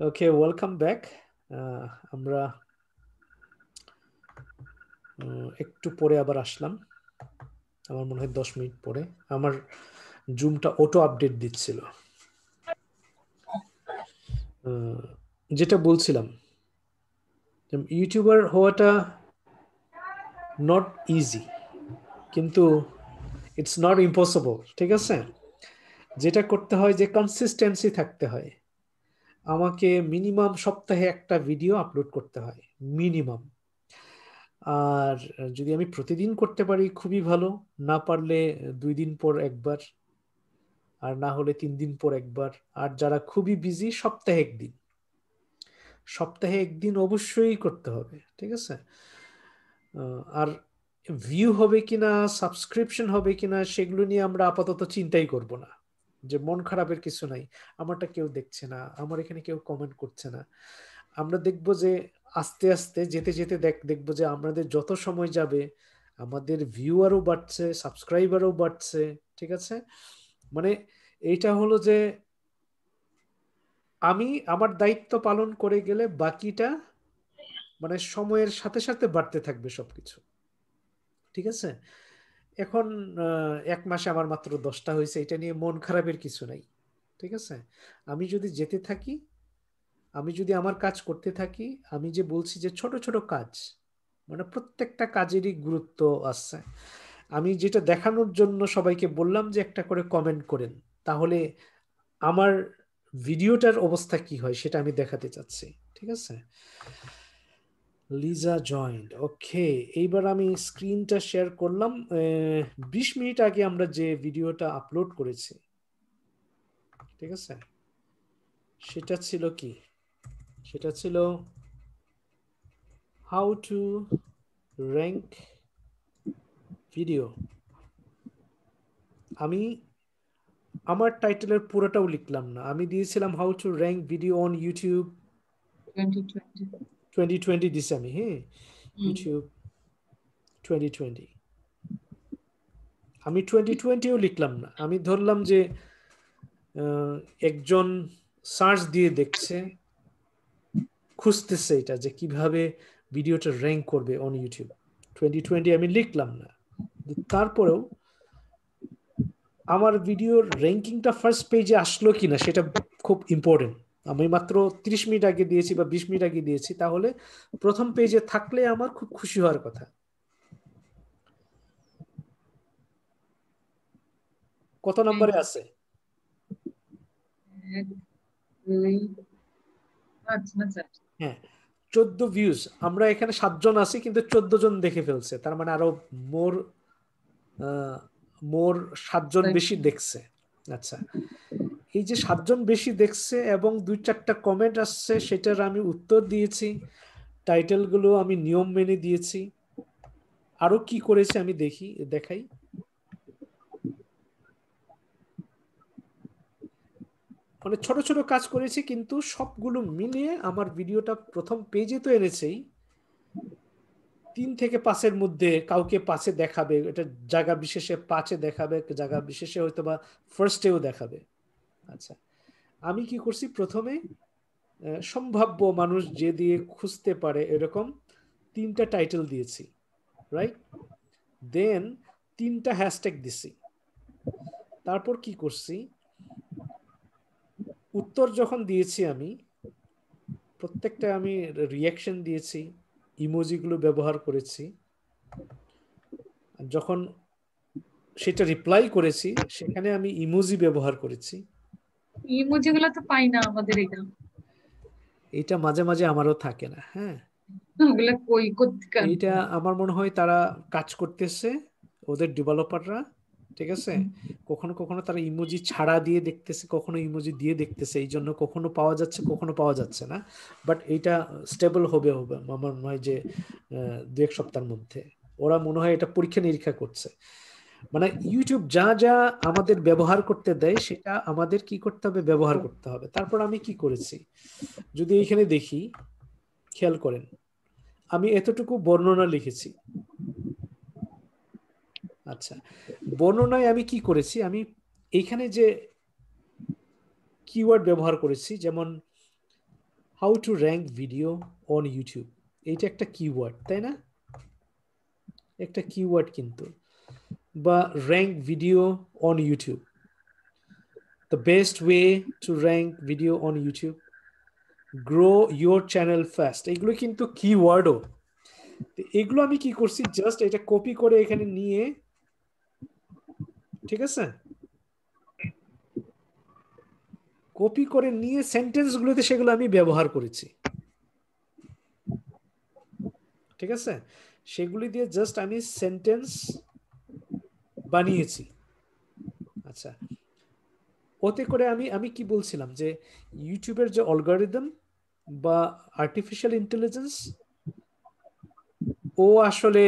Okay welcome back আমরা একটু পরে আবার আসলাম। আমার মনে হয় দশ মিনিট পরে। আমার জুমটা অটো আপডেট দিচ্ছিল। যেটা বলছিলাম ইউটিউবার হওয়াটা নট ইজি কিন্তু ইটস নট ইম্পসিবল ঠিক আছে? যেটা করতে হয় যে কনসিস্টেন্সি থাকতে হয়। আমাকে মিনিমাম সপ্তাহে একটা ভিডিও আপলোড করতে হয়, মিনিমাম। আর যদি আমি প্রতিদিন করতে পারি, খুবই ভালো। না পারলে দুই দিন পর একবার, আর না হলে তিন দিন পর একবার। আর যারা খুবই বিজি সপ্তাহে একদিন। সপ্তাহে একদিন অবশ্যই করতে হবে, ঠিক আছে? আর ভিউ হবে কিনা সাবস্ক্রিপশন হবে কিনা, সেগুলো নিয়ে আমরা আপাতত চিন্তাই করব না। যে মন খারাপের কিছু নাই, আমারটা কেউ দেখছে না, আমার এখানে কেউ কমেন্ট করছে না। আমরা দেখব যে আস্তে আস্তে, যেতে যেতে দেখ, দেখব যে আমাদের যত সময় যাবে, আমাদের ভিউয়ারও বাড়ছে সাবস্ক্রাইবারও বাড়ছে, ঠিক আছে? মানে এইটা হলো যে আমি আমার দায়িত্ব পালন করে গেলে বাকিটা মানে সময়ের সাথে সাথে বাড়তে থাকবে সবকিছু। ঠিক আছে? এখন এক মাসে আমার মাত্র দশটা হয়েছে, এটা নিয়ে মন খারাপের কিছু নাই, ঠিক আছে? আমি যদি যেতে থাকি, আমি যদি আমার কাজ করতে থাকি, আমি যে বলছি যে ছোট ছোট কাজ মানে প্রত্যেকটা কাজেরই গুরুত্ব আছে। আমি যেটা দেখানোর জন্য সবাইকে বললাম যে একটা করে কমেন্ট করেন, তাহলে আমার ভিডিওটার অবস্থা কি হয় সেটা আমি দেখাতে চাচ্ছি, ঠিক আছে? লিজা জয়েন্ট ওকে এইবার আমি স্ক্রিনটা শেয়ার করলাম। বিশ মিনিট আগে আমরা যে ভিডিওটা আপলোড করেছি, ঠিক আছে? সেটা ছিল কি? সেটা ছিল হাউ টু র্যাঙ্ক ভিডিও আমি, আমার টাইটেলের পুরোটাও লিখলাম না। আমি দিয়েছিলাম how to rank video on YouTube twenty twenty দিছি আমি হ্যাঁ ইউটিউব টোয়েন্টি টোয়েন্টি আমি টোয়েন্টি টোয়েন্টিও লিখলাম না। আমি ধরলাম যে একজন সার্চ দিয়ে দেখছে খুঁজতেছে এটা যে কীভাবে ভিডিওটা র্যাঙ্ক করবে অন ইউটিউব টোয়েন্টি টোয়েন্টি আমি লিখলাম না। তারপরেও আমার ভিডিওর র্যাঙ্কিংটা ফার্স্ট পেজে আসলো কিনা সেটা খুব ইম্পর্টেন্ট আমি মাত্র ত্রিশ মিনিট আগে দিয়েছি বা বিশ মিনিট আগে দিয়েছি তাহলে প্রথম পেজে থাকলে আমার খুব খুশি হওয়ার কথা। কত নম্বরে আছে? হ্যাঁ চোদ্দ ভিউজ আমরা এখানে সাতজন আছি কিন্তু চোদ্দ জন দেখে ফেলছে। তার মানে আরও মোর মোর সাতজন বেশি দেখছে। আচ্ছা। এই যে সাতজন বেশি দেখছে এবং দুই চারটা কমেন্ট আসছে, সেটার আমি উত্তর দিয়েছি। টাইটেলগুলো আমি নিয়ম মেনে দিয়েছি। আরও কি করেছে আমি দেখি, দেখাই। মানে ছোট ছোট কাজ করেছি, কিন্তু সবগুলো মিলিয়ে আমার ভিডিওটা প্রথম পেজে তো এনেছেই। তিন থেকে পাঁচের মধ্যে কাউকে পাঁচে দেখাবে, এটা জায়গা বিশেষে পাঁচে দেখাবে, জায়গা বিশেষে হয়তো বা ফার্স্টেও দেখাবে। আচ্ছা। আমি কি করছি? প্রথমে সম্ভাব্য মানুষ যে দিয়ে খুঁজতে পারে এরকম তিনটা টাইটেল দিয়েছি রাইট দেন তিনটা হ্যাশট্যাগ দিছি। তারপর কি করছি? উত্তর যখন দিয়েছি আমি, প্রত্যেকটা আমি রিয়াকশন দিয়েছি ইমোজিগুলো ব্যবহার করেছি। যখন সেটা রিপ্লাই করেছি, সেখানে আমি ইমোজি ব্যবহার করেছি। ইমোজিগুলো তো পাই না আমাদের এটা এটা মাঝে মাঝে আমারও থাকে না হ্যাঁ। এইটা আমার মনে হয় তারা কাজ করতেছে ওদের ডেভেলপাররা ঠিক আছে? কখনো কখনো তারা ইমোজি ছাড়া দিয়ে দেখতেছে কখনো ইমোজি দিয়ে দেখতেছে এই জন্য কখনো পাওয়া যাচ্ছে কখনো পাওয়া যাচ্ছে না। বাট এটা স্টেবল হবে হবে আমার মনে হয় যে দু এক সপ্তাহের মধ্যে। ওরা মনে হয় এটা পরীক্ষা নিরীক্ষা করছে। মানে ইউটিউব যা যা আমাদের ব্যবহার করতে দেয়, সেটা আমাদের কি করতে হবে? ব্যবহার করতে হবে। তারপর আমি কি করেছি? যদি এখানে দেখি, খেয়াল করেন, আমি এতটুকু বর্ণনা লিখেছি। আচ্ছা বর্ণনায় আমি কি করেছি? আমি এইখানে যে কিওয়ার্ড ব্যবহার করেছি, যেমন how to rank video on YouTube এইটা একটা কিওয়ার্ড তাই না? একটা কিওয়ার্ড কিন্তু। বা rank video on YouTube the best way to rank video on YouTube grow your channel fast এগুলো কিন্তু কিওয়ার্ডও এগুলো আমি কি করছি? জাস্ট এটা কপি করে এখানে নিয়ে, ঠিক আছে? কপি করে নিয়ে সেন্টেন্সগুলোতে সেগুলো আমি ব্যবহার করেছি। ঠিক আছে? সেগুলি দিয়ে জাস্ট আমি সেন্টেন্স বানিয়েছি। আচ্ছা ওতে করে আমি আমি কি বলছিলাম যে ইউটিউবের যে অলগারিদম বা আর্টিফিশিয়াল ইন্টেলিজেন্স ও আসলে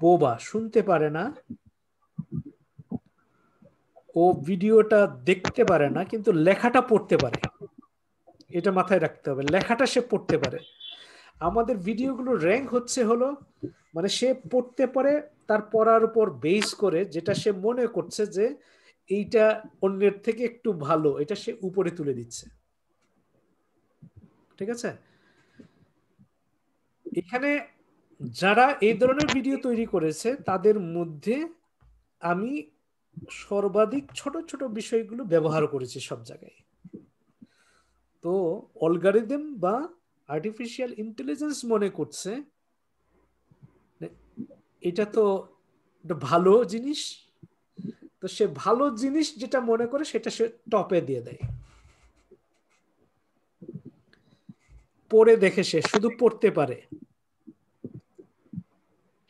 বোবা, শুনতে পারে না। ও ভিডিওটা দেখতে পারে না, কিন্তু লেখাটা পড়তে পারে। এটা মাথায় রাখতে হবে, লেখাটা সে পড়তে পারে। আমাদের ভিডিওগুলো র্যাঙ্ক হচ্ছে হলো মানে সে পড়তে পারে তার পড়ার উপর বেস করে যেটা সে মনে করছে যে এইটা অন্যের থেকে একটু ভালো, এটা সে উপরে তুলে দিচ্ছে। ঠিক আছে? এখানে যারা এই ধরনের ভিডিও তৈরি করেছে, তাদের মধ্যে আমি সর্বাধিক ছোট ছোট বিষয়গুলো ব্যবহার করেছি সব জায়গায়। তো অলগারিদম বা আর্টিফিশিয়াল ইন্টেলিজেন্স মনে করছে এটা তো ভালো জিনিস। তো সে ভালো জিনিস যেটা মনে করে সেটা সে টপে দিয়ে দেয়। পড়ে দেখে সে, শুধু পড়তে পারে।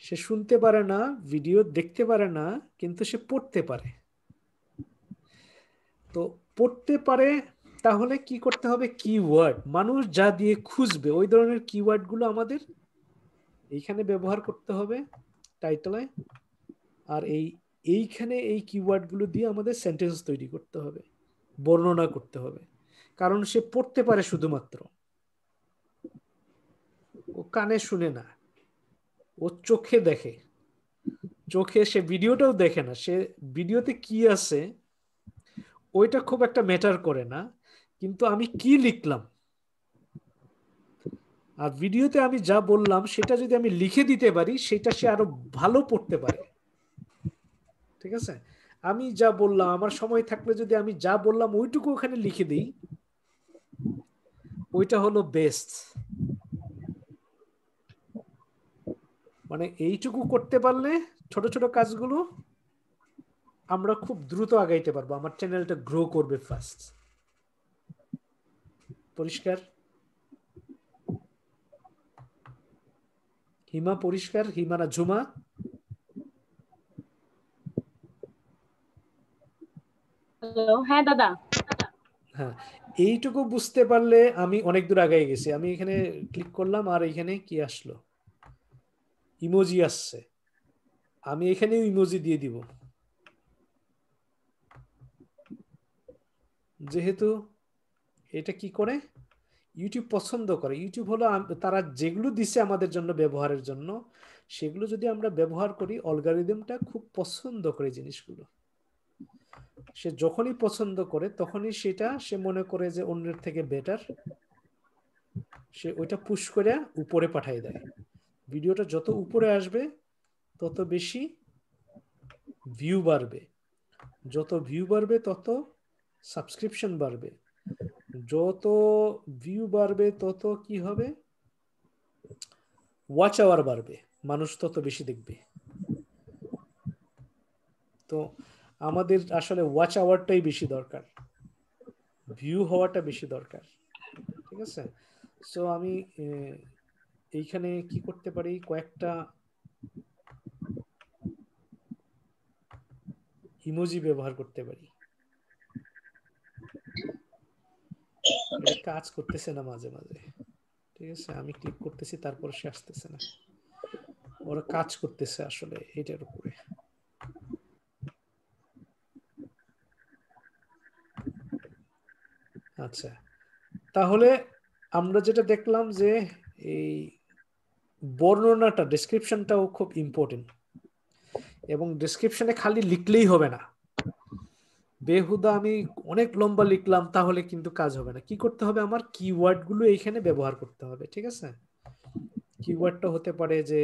সে শুনতে পারে না, ভিডিও দেখতে পারে না, কিন্তু সে পড়তে পারে। তো পড়তে পারে, তাহলে কি করতে হবে? কিওয়ার্ড মানুষ যা দিয়ে খুঁজবে, ওই ধরনের কিওয়ার্ডগুলো আমাদের এইখানে ব্যবহার করতে হবে। টাইটেলে আর এই, এইখানে এই কিওয়ার্ডগুলো দিয়ে আমাদের সেন্টেন্স তৈরি করতে হবে, বর্ণনা করতে হবে, কারণ সে পড়তে পারে শুধুমাত্র। ও কানে শুনে না, ও চোখে দেখে। চোখে সে ভিডিওটাও দেখে না, সে ভিডিওতে কি আছে, ওইটা খুব একটা ম্যাটার করে না, কিন্তু আমি কি লিখলাম? আর ভিডিওতে আমি যা বললাম, সেটা যদি আমি লিখে দিতে পারি, সেটা সে আরও ভালো পড়তে পারে। ঠিক আছে? আমি যা বললাম, আমার সময় থাকলে যদি আমি যা বললাম, ওইটুকু ওখানে লিখে দিই। ওইটা হলো বেস্ট মানে এইটুকু করতে পারলে ছোট ছোট কাজগুলো আমরা খুব দ্রুত আগাইতে পারব। আমার চ্যানেলটা গ্রো করবে ফার্স্ট পরিষ্কার? হিমা পরিষ্কার হিমানা ঝুমা? হ্যাঁ দাদা। হ্যাঁ এইটুকু বুঝতে পারলে আমি অনেক দূর আগে গেছি। আমি এখানে ক্লিক করলাম আর এখানে কি আসলো? ইমোজি আসছে। আমি এখানেও ইমোজি দিয়ে দিব। যেহেতু এটা কি করে? ইউটিউব পছন্দ করে। ইউটিউব হলো তারা যেগুলো দিছে আমাদের জন্য ব্যবহারের জন্য, সেগুলো যদি আমরা ব্যবহার করি অলগারিদমটা খুব পছন্দ করে জিনিসগুলো। সে যখনই পছন্দ করে, তখনই সেটা সে মনে করে যে অন্যের থেকে বেটার সে ওইটা পুশ করে উপরে পাঠিয়ে দেয়। ভিডিওটা যত উপরে আসবে, তত বেশি ভিউ বাড়বে। যত ভিউ বাড়বে, তত সাবস্ক্রিপশন বাড়বে। যত ভিউ বাড়বে, তত কি হবে? ওয়াচ আওয়ার বাড়বে, মানুষ তত বেশি দেখবে। তো আমাদের আসলে ওয়াচ আওয়ারটাই বেশি দরকার। ভিউ হওয়াটা বেশি দরকার, ঠিক আছে? সো আমি এইখানে কি করতে পারি? কয়েকটা ইমোজি ব্যবহার করতে পারি। কাজ করতেছে না মাঝে মাঝে। ঠিক আছে? আমি ক্লিক করতেছি, তারপর সে আসতেছে না। ওরা কাজ করতেছে আসলে এটার উপরে। আচ্ছা। তাহলে আমরা যেটা দেখলাম যে এই বর্ণনাটা ডিসক্রিপশনটাও খুব ইম্পর্টেন্ট এবং ডিসক্রিপশনে খালি লিখলেই হবে না। বেহুদা আমি অনেক লম্বা লিখলাম, তাহলে কিন্তু কাজ হবে না। কি করতে হবে? আমার কিওয়ার্ডগুলো এইখানে ব্যবহার করতে হবে, ঠিক আছে? কিওয়ার্ডটা হতে পারে যে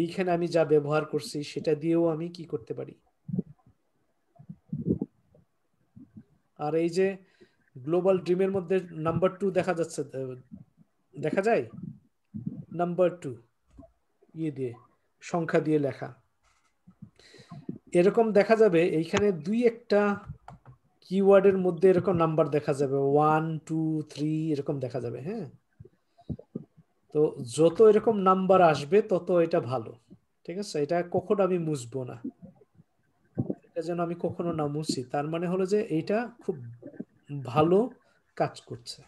এইখানে আমি যা ব্যবহার করছি, সেটা দিয়েও আমি কি করতে পারি? আর এই যে গ্লোবাল ড্রিমের মধ্যে নাম্বার টু দেখা যাচ্ছে, দেখা যায়? নাম্বার টু ইয়ে দিয়ে, সংখ্যা দিয়ে লেখা। এরকম দেখা যাবে, এইখানে দুই একটা কিওয়ার্ডের মধ্যে এরকম নাম্বার দেখা যাবে। ওয়ান টু থ্রি এরকম দেখা যাবে হ্যাঁ? তো যত এরকম নাম্বার আসবে, তত এটা ভালো, ঠিক আছে? এটা কখনো আমি মুছবো না? এটা যেন আমি কখনো না মুছি। তার মানে হলো যে এইটা খুব ভালো কাজ করছে।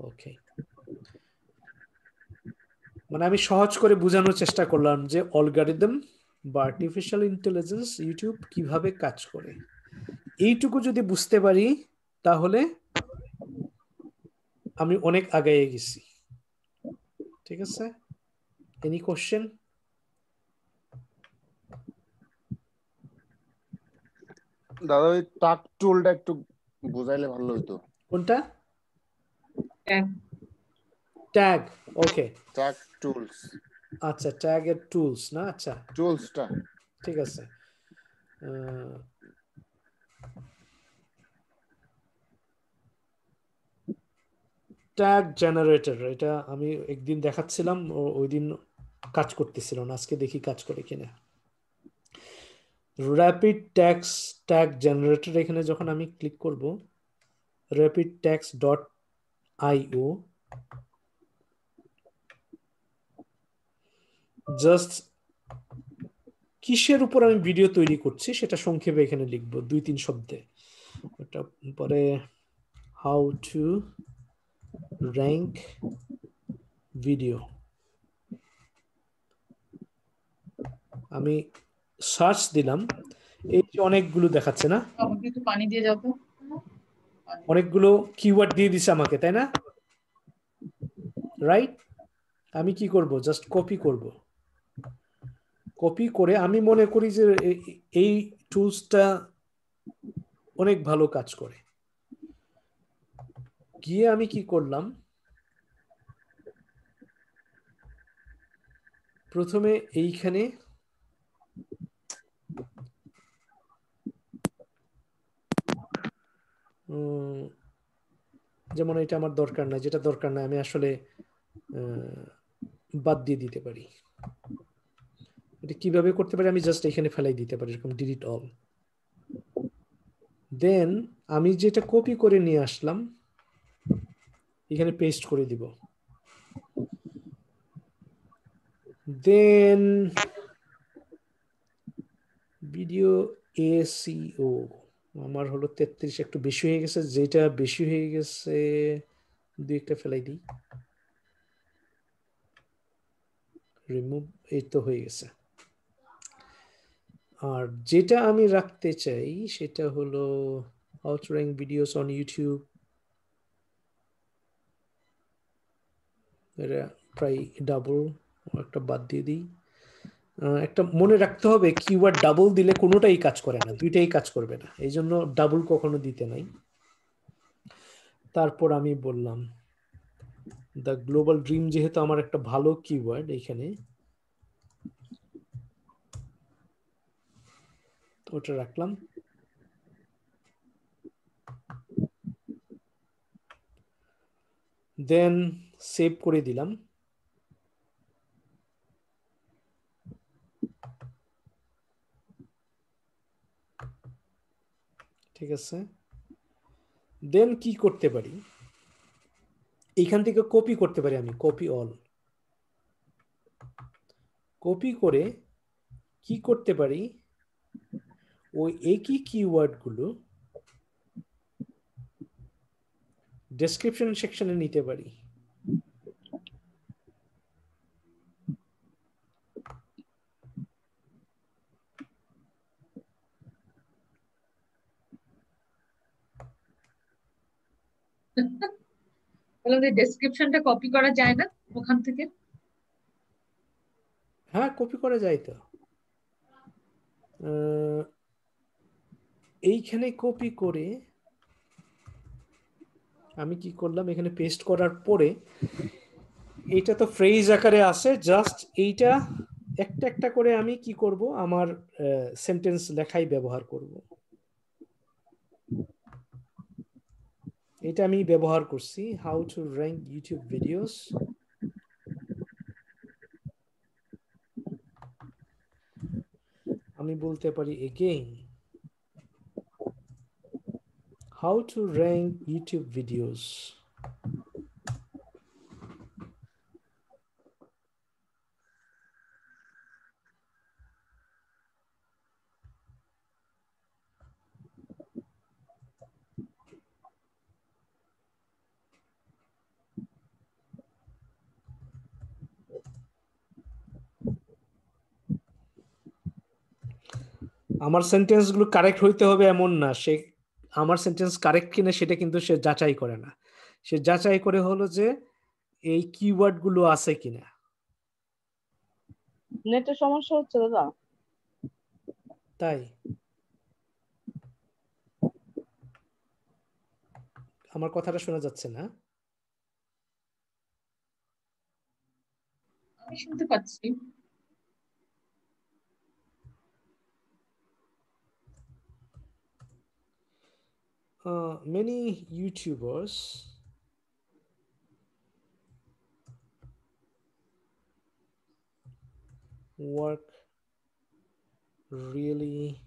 ওকে মানে আমি সহজ করে বোঝানোর চেষ্টা করলাম যে অলগারিদম বা আর্টিফিশিয়াল ইন্টেলিজেন্স ইউটিউব কীভাবে কাজ করে? এইটুকু যদি বুঝতে পারি তাহলে আমি অনেক আগে গেছি ঠিক আছে? এনি কোশ্চেন দাদা ওই টাক টুলটা একটু বুঝাইলে ভালো হতো কোনটা? ট্যাগ ওকে টাক টুলস আচ্ছা ট্যাগ এর টুলস না? আচ্ছা। টুলসটা ঠিক আছে। ট্যাগ জেনারেটর এটা আমি একদিন দেখাচ্ছিলাম ওই দিন কাজ করতেছিল না আজকে দেখি কাজ করে কিনা। র্যাপিড ট্যাক্স ট্যাগ জেনারেটর এখানে যখন আমি ক্লিক করব rapid tags dot IO just কিসের উপর আমি ভিডিও তৈরি করছি সেটা সংক্ষেপে এখানে লিখব দুই তিন শব্দে। ওটা পরে হাউ টু র্যাঙ্ক ভিডিও আমি সার্চ দিলাম এই যে অনেকগুলো দেখাচ্ছে না? পানি দিয়ে যাও অনেকগুলো কিওয়ার্ড দিয়ে দিছে আমাকে তাই না? রাইট আমি কি করব? জাস্ট কপি করব। কপি করে আমি মনে করি যে এই টুলসটা অনেক ভালো কাজ করে। গিয়ে আমি কি করলাম? প্রথমে এইখানে যেমন এটা আমার দরকার নাই, যেটা দরকার নাই আমি আসলে বাদ দিয়ে দিতে পারি। এটা কীভাবে করতে পারি আমি জাস্ট এখানে ফেলাই দিতে পারি, এরকম ডিলিট অল দেন আমি যেটা কপি করে নিয়ে আসলাম, এখানে পেস্ট করে দিব। দেন ভিডিও এসিও আমার হলো তেত্রিশ, একটু বেশি হয়ে গেছে, যেটা বেশি হয়ে গেছে, দুই একটা ফেলাই দিই। রিমুভ এই তো হয়ে গেছে। আর যেটা আমি রাখতে চাই সেটা হলো আউটরাইং ভিডিওস অন ইউটিউব এটা প্রায় ডাবল একটা বাদ দিয়ে দিই। একটা মনে রাখতে হবে কিওয়ার্ড ডাবল দিলে কোনোটাই কাজ করে না, দুইটাই কাজ করবে না। এই জন্য ডাবল কখনো দিতে নাই। তারপর আমি বললাম দ্য গ্লোবাল ড্রিম যেহেতু আমার একটা ভালো কিওয়ার্ড এখানে ওটা রাখলাম। দেন সেভ করে দিলাম। ঠিক আছে। দেন কি করতে পারি? এইখান থেকে কপি করতে পারি আমি কপি অল কপি করে কি করতে পারি? ওই একই কিওয়ার্ডগুলো ডেসক্রিপশন সেকশনে নিতে পারি। বললাম যে ডেসক্রিপশনটা কপি করা যায় না ওখান থেকে? হ্যাঁ কপি করা যায় তো। এইখানে কপি করে আমি কি করলাম? এখানে পেস্ট করার পরে এটা তো ফ্রেজ আকারে আছে জাস্ট এইটা একটা একটা করে আমি কি করব? আমার সেন্টেন্স লেখাই ব্যবহার করব। এটা আমি ব্যবহার করছি how to rank YouTube videos আমি বলতে পারি again how to rank YouTube videos. আমার সেন্টেন্সগুলো কারেক্ট হইতে হবে এমন না সে আমার সেন্টেন্স কারেক্ট কিনা সেটা কিন্তু সে যাচাই করে না। সে যাচাই করে হলো যে এই কিওয়ার্ডগুলো আছে কিনা। নেটের সমস্যা হচ্ছে দাদা। তাই? আমার কথাটা শোনা যাচ্ছে না। আমি শুনতে পাচ্ছি। uh, many YouTubers work really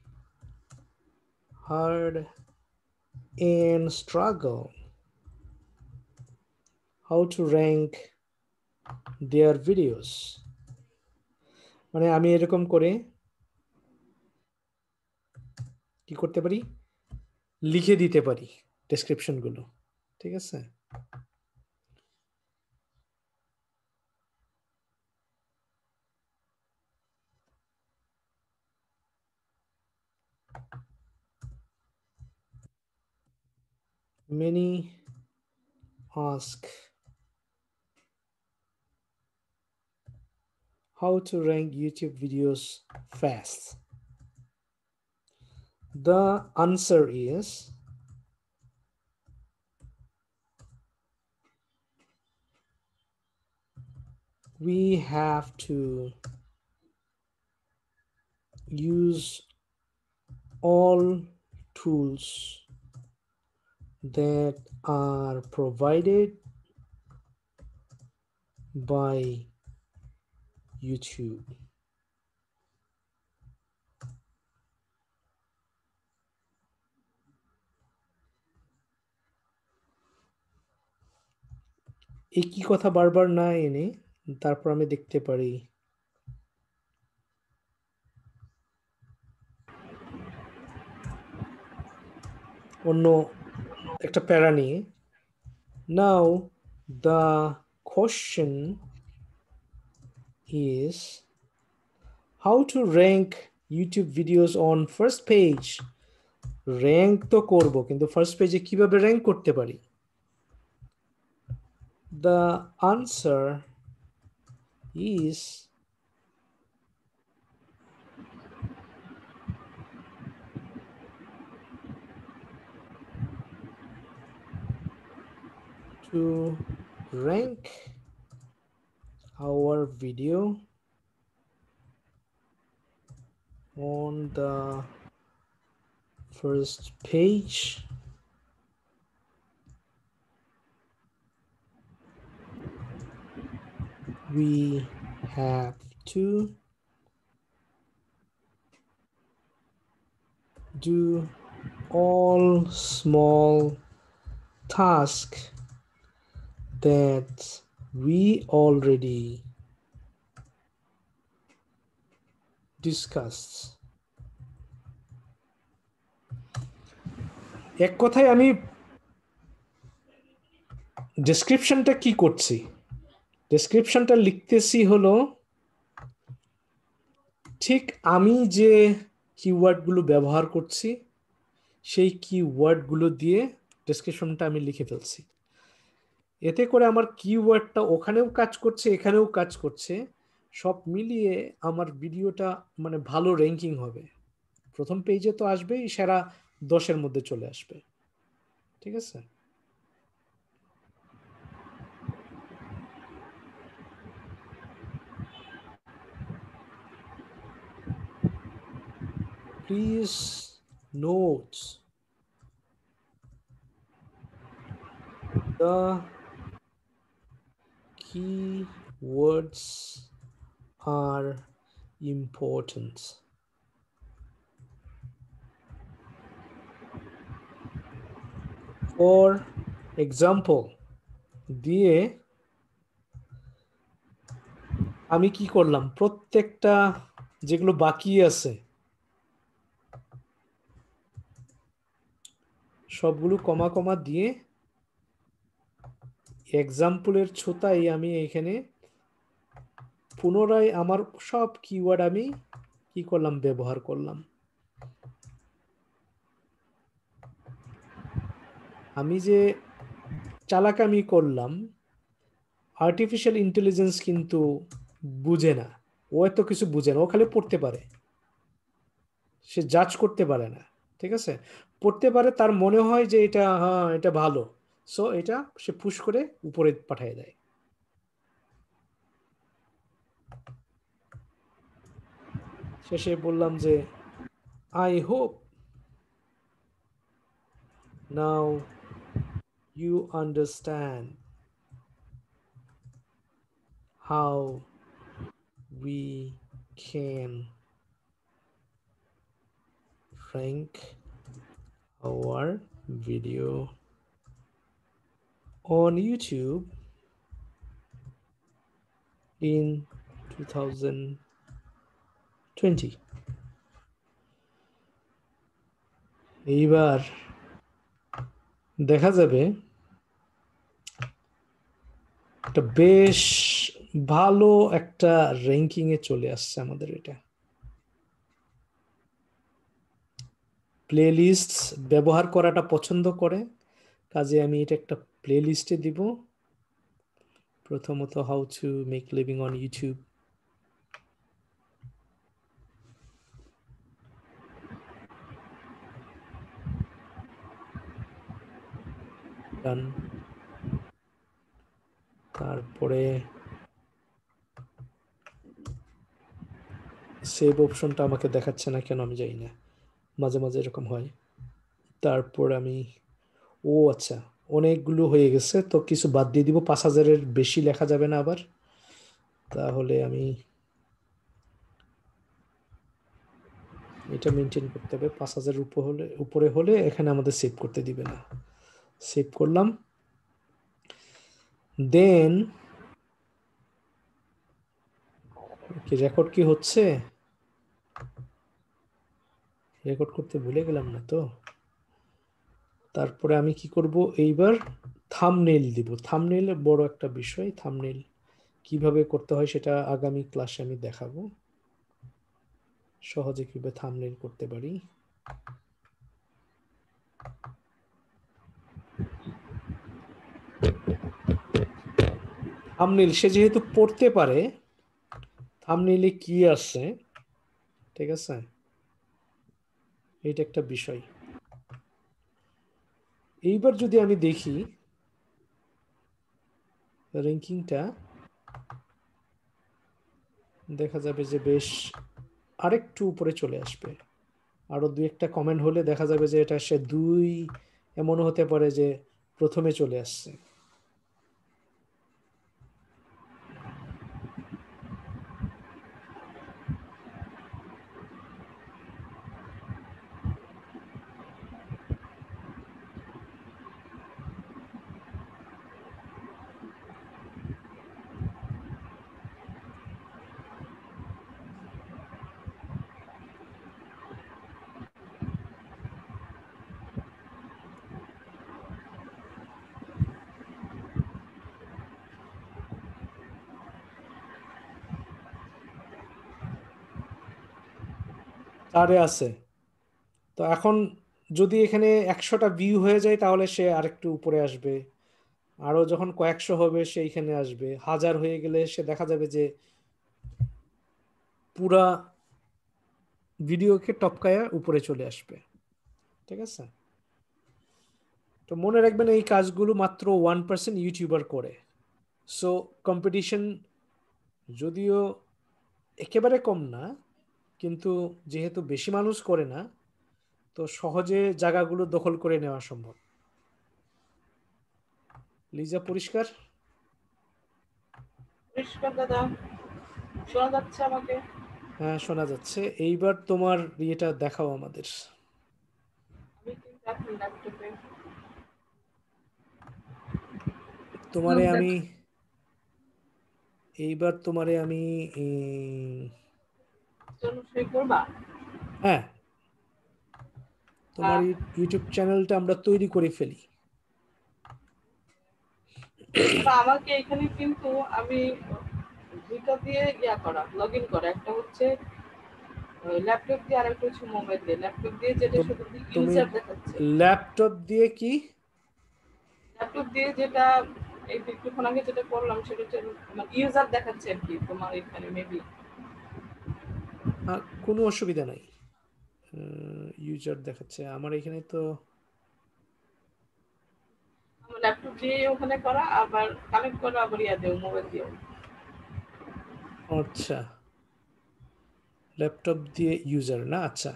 hard and struggle how to rank their videos মানে আমি এরকম করে কি করতে পারি লিখে দিতে পারি ডেসক্রিপশন গুলো ঠিক আছে many ask how to rank YouTube videos fast. The answer is we have to use all tools that are provided by YouTube. একই কথা বারবার না এনে তারপর আমি দেখতে পারি। অন্য একটা প্যারা নিয়ে। Now the question is, how to rank YouTube videos on first page? Rank তো করব, কিন্তু ফার্স্ট পেজে কীভাবে র্যাঙ্ক করতে পারি? The answer is to rank our video on the first page we have to do all small tasks that we already discussed. এক কথায় আমি ডেসক্রিপশনটা কি করছি ডেসক্রিপশনটা লিখতেছি হলো, ঠিক আমি যে কিওয়ার্ডগুলো ব্যবহার করছি, সেই কিওয়ার্ডগুলো দিয়ে ডেসক্রিপশনটা আমি লিখে ফেলছি। এতে করে আমার কিওয়ার্ডটা ওখানেও কাজ করছে, এখানেও কাজ করছে, সব মিলিয়ে আমার ভিডিওটা মানে ভালো র্যাঙ্কিং হবে। প্রথম পেজে তো আসবেই, সেরা দশের মধ্যে চলে আসবে। ঠিক আছে? please note the key words are important. For example, দিয়ে আমি কি করলাম প্রত্যেকটা যেগুলো বাকি আছে সবগুলো কমা কমা দিয়ে এক্সাম্পলের ছোতাই আমি এখানে পুনরায় আমার সব কিওয়ার্ড আমি কি করলাম, ব্যবহার করলাম। আমি যে চালাকামি করলাম আর্টিফিশিয়াল ইন্টেলিজেন্স কিন্তু বুঝে না। ও এত কিছু বুঝে না, ও খালি পড়তে পারে। সে জাজ করতে পারে না, ঠিক আছে? পড়তে পারে, তার মনে হয় যে এটা হ্যাঁ এটা ভালো। সো এটা সে পুশ করে উপরে পাঠিয়ে দেয়। শেষে বললাম যে I hope now you understand how we can rank our video on YouTube in 2020 এইবার দেখা যাবে একটা বেশ ভালো একটা র্যাঙ্কিং এ চলে আসছে আমাদের এটা। প্লে লিস্ট ব্যবহার করাটা পছন্দ করে, কাজে আমি এটা একটা প্লে লিস্টে দিব। প্রথমত how to make living on YouTube done তারপরে সেভ অপশনটা আমাকে দেখাচ্ছে না কেন আমি জানি না। মাঝে মাঝে এরকম হয়। তারপর আমি, ও আচ্ছা অনেকগুলো হয়ে গেছে, তো কিছু বাদ দিয়ে দিব, পাঁচ হাজারের বেশি লেখা যাবে না আবার। তাহলে আমি এটা মেনটেন করতে হবে, পাঁচ হাজারের উপর হলে উপরে হলে এখানে আমাদের সেভ করতে দিবে না। সেভ করলাম। দেন রেকর্ড কি হচ্ছে? রেকর্ড করতে ভুলে গেলাম না তো। তারপরে আমি কি করব? এইবার থামনেল দিব। থামনেল বড় একটা বিষয়। থামনেল কীভাবে করতে হয় সেটা আগামী ক্লাসে আমি দেখাবো। সহজে কীভাবে থামনেল করতে পারি? থামনেল সে যেহেতু পড়তে পারে থামনেলে কি আছে? ঠিক আছে? এটা একটা বিষয়। এইবার যদি আমি দেখি, র্যাঙ্কিংটা দেখা যাবে যে বেশ আরেকটু উপরে চলে আসবে। আরও দুই একটা কমেন্ট হলে দেখা যাবে যে এটা সে দুই এমনও হতে পারে যে প্রথমে চলে আসছে। তারে আছে। তো এখন যদি এখানে একশোটা ভিউ হয়ে যায়, তাহলে সে আরেকটু উপরে আসবে। আরও যখন কয়েকশো হবে, সে এখানে আসবে। হাজার হয়ে গেলে সে দেখা যাবে যে পুরা ভিডিওকে টপকায়া উপরে চলে আসবে। ঠিক আছে? তো মনে রাখবেন, এই কাজগুলো মাত্র ওয়ান পার্সেন্ট ইউটিউবার করে। সো কম্পিটিশন যদিও একেবারে কম না কিন্তু যেহেতু বেশি মানুষ করে না তো সহজে জায়গাগুলো দখল করে নেওয়া সম্ভব। লিজা পরিষ্কার? পরিষ্কার দাদা শোনা যাচ্ছে আমাকে? হ্যাঁ শোনা যাচ্ছে। এইবার তোমার ইয়েটা দেখাও আমাদের। তোমারে আমি এইবার তোমারে আমি জন্য সই করবা? হ্যাঁ। তোমার ইউটিউব চ্যানেলটা আমরা তৈরি করে ফেলি। আমাকে এখানে কিন্তু আমি দুইটা দিয়ে ইয়া করা লগ ইন করা। একটা হচ্ছে ল্যাপটপ দিয়ে আর একটা হচ্ছে মোবাইল দিয়ে। ল্যাপটপ দিয়ে যেটা শুধু ইউজার দেখাচ্ছে। ল্যাপটপ দিয়ে কি? ল্যাপটপ দিয়ে যেটা এই কিছুক্ষণ আগে যেটা করলাম সেটা হচ্ছে মানে ইউজার দেখাচ্ছে আর কি তোমার এখানে মেবি কোনো অসুবিধা নাই। ইউজার দেখাচ্ছে। আমার এখানে তো আমার ল্যাপটপ দিয়ে ওখানে করা আবার কানেক্ট করা আবার ইয়া দেও মোবাইল দিয়েও আচ্ছা। ল্যাপটপ দিয়ে ইউজার না? আচ্ছা।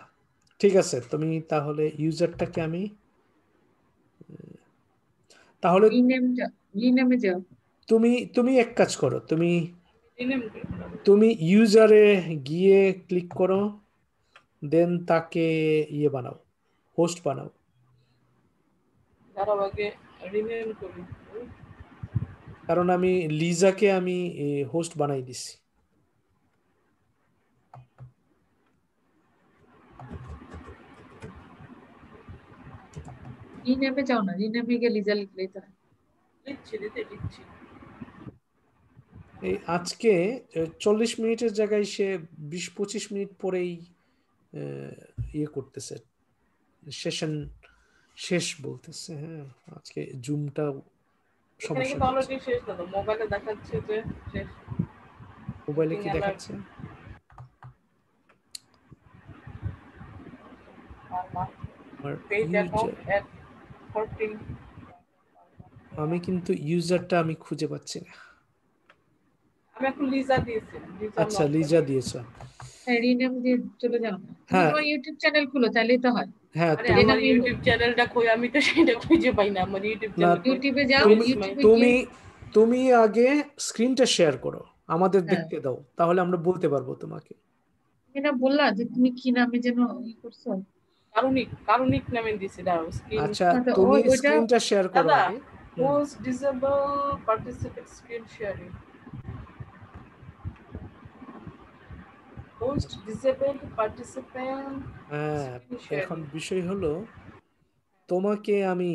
ঠিক আছে তুমি তাহলে ইউজারটাকে আমি তাহলে তুমি তুমি এক কাজ করো তুমি। তুমি ইউজারে গিয়ে ক্লিক করো দেন তাকে ইয়ে বানাও হোস্ট বানাও। কারণ আমি লিজাকে আমি হোস্ট বানাই দিছি। রিনেমে যাও না রিনেমে গিয়ে লিজা লিখলেই তো। লিখছি দিতে লিখছি। এই আজকে চল্লিশ মিনিটের জায়গায় সে বিশ পঁচিশ মিনিট পরেই ইয়ে করতেছে সেশন শেষ বলতেছে হ্যাঁ আজকে জুমটা সমস্যা মোবাইলে দেখাচ্ছে যে মোবাইলে কি দেখাচ্ছে? আর না আর পেজ user- অ্যাকাউন্ট এট 14 আমি কিন্তু ইউজারটা আমি খুঁজে পাচ্ছি না। আমি এখন লিজা দিয়েছি আচ্ছা লিজা। দিয়েছ। হ্যাঁ রিনেম দিয়ে চলে যাও। হ্যাঁ। তোমার ইউটিউব চ্যানেল খুলো তাহলেই তো হয়। হ্যাঁ তুমি আমার ইউটিউব চ্যানেলটা কই আমি তো সেটা খুঁজে পাই না আমার ইউটিউব চ্যানেল ইউটিউবে যাও তুমি- তুমি আগে স্ক্রিনটা শেয়ার করো আমাদের হ্যাঁ। দেখতে দাও তাহলে আমরা বলতে পারব তোমাকে। তুমি না বললা যে তুমি কি নামে যেন ই করছ? কারণিক কারণিক নামে দিয়েছি দাঁড়াও স্ক্রিন আচ্ছা আচ্ছা, তুমি স্ক্রিনটা শেয়ার করো host disable participate screen sharing host disable participant হ্যাঁ এখন বিষয় হলো তোমাকে আমি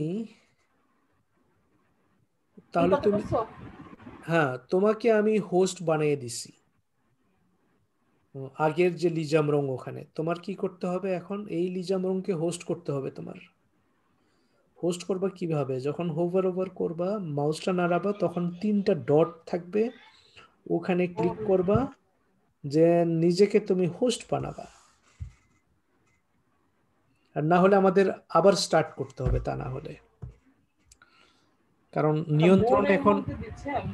তাহলে তুমি হ্যাঁ তোমাকে আমি হোস্ট বানিয়ে দিছি। আগের যে লিজাম রং ওখানে তোমার কি করতে হবে এখন? এই লিজাম রংকে হোস্ট করতে হবে তোমার। হোস্ট করবা কীভাবে? যখন হোভার ওভার করবা মাউসটা নাড়াবা তখন তিনটা ডট থাকবে। ওখানে ক্লিক করবা। যে নিজেকে তুমি হোস্ট বানাবা। আর না হলে আমাদের আবার স্টার্ট করতে হবে তা না হলে। কারণ নিয়ন্ত্রণ এখন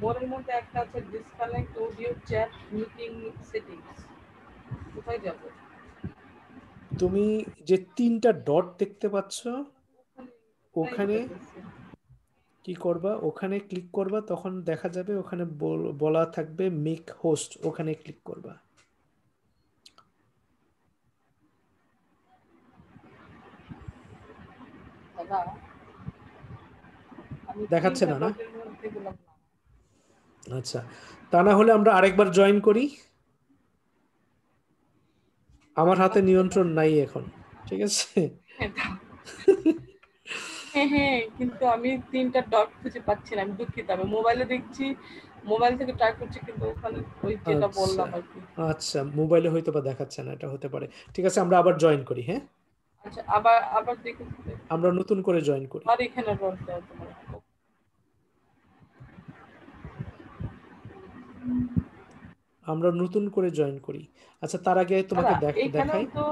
মোরের মধ্যে একটা আছে disconnect audio chat meeting settings কোথায় যাব? তুমি যে তিনটা ডট দেখতে পাচ্ছ ওখানে কি করবা? ওখানে ক্লিক করবা তখন দেখা যাবে ওখানে বল- থাকবে মেক হোস্ট ওখানে ক্লিক করবা। দেখাচ্ছে না, না? আচ্ছা তা না হলে আমরা আরেকবার জয়েন করি। আমার হাতে নিয়ন্ত্রণ নাই এখন ঠিক আছে? হ্যাঁ, হ্যাঁ কিন্তু আমি তিনটা ডট খুঁজে পাচ্ছি না আমি দুঃখিত আমি মোবাইলে দেখছি মোবাইল থেকে ট্রাই করছি কিন্তু ওখানে ওই যেটা আচ্ছা। বললাম আর কি। আচ্ছা মোবাইলে হয়তো বা দেখাচ্ছে না এটা হতে পারে। ঠিক আছে আমরা আবার জয়েন করি হ্যাঁ? আচ্ছা আবার আবার দেখে আমরা নতুন করে জয়েন করি। আর এখানে ডট দেওয়া তোমার। আমরা নতুন করে জয়েন করি। আচ্ছা তার আগে তোমাকে দেখ- দেখাই। তো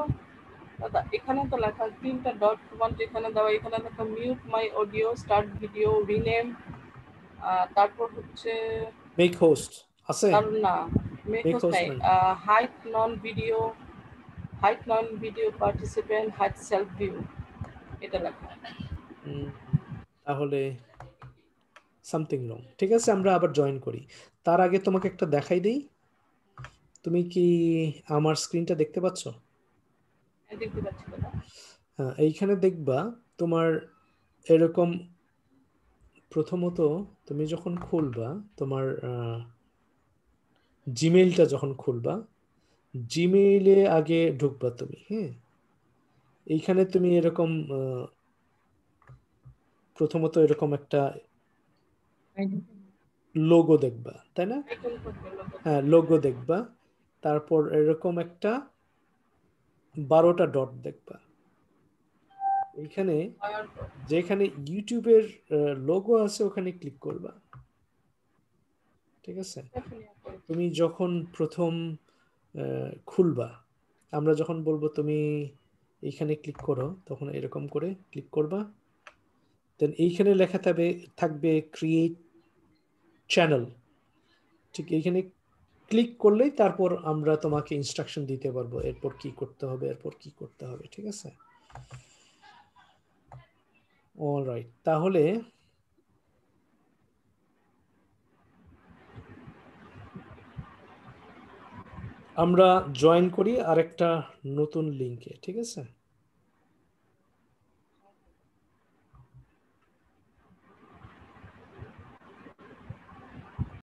দাদা এখানে তো লেখা তিনটা ডট ওয়ান যেখানে দেওয়া এখানে লেখা mute my audio start video rename তারপর হচ্ছে মেক হোস্ট আছে? না মেকোস host নাই। Hide non video hide non video participant hide self view এটা লেখা। তাহলে সামথিং রং ঠিক আছে আমরা আবার জয়েন করি। তার আগে তোমাকে একটা দেখাই দেই। তুমি কি আমার স্ক্রিনটা দেখতে পাচ্ছ? দেখতে পাচ্ছি দাদা হ্যাঁ এইখানে দেখবা তোমার এরকম প্রথমত তুমি যখন খুলবা তোমার জিমেইলটা যখন খুলবা জিমেইলে আগে ঢুকবা তুমি হ্যাঁ? এইখানে তুমি এরকম প্রথমত এরকম একটা লোগো দেখবা তাই না। হ্যাঁ লোগো দেখবা তারপর এরকম একটা বারোটা ডট দেখবা। এইখানে যেখানে ইউটিউবের লোগো আছে ওখানে ক্লিক করবা। ঠিক আছে? তুমি যখন প্রথম খুলবা আমরা যখন বলব তুমি এইখানে ক্লিক করো তখন এরকম করে ক্লিক করবা। দেন এইখানে লেখা থাকবে থাকবে ক্রিয়েট চ্যানেল ঠিক এইখানে ক্লিক করলেই তারপর আমরা তোমাকে ইনস্ট্রাকশন দিতে পারব, এরপর কি করতে হবে, এরপর কি করতে হবে, ঠিক আছে? অলরাইট তাহলে আমরা জয়েন করি আরেকটা নতুন লিঙ্কে ঠিক আছে?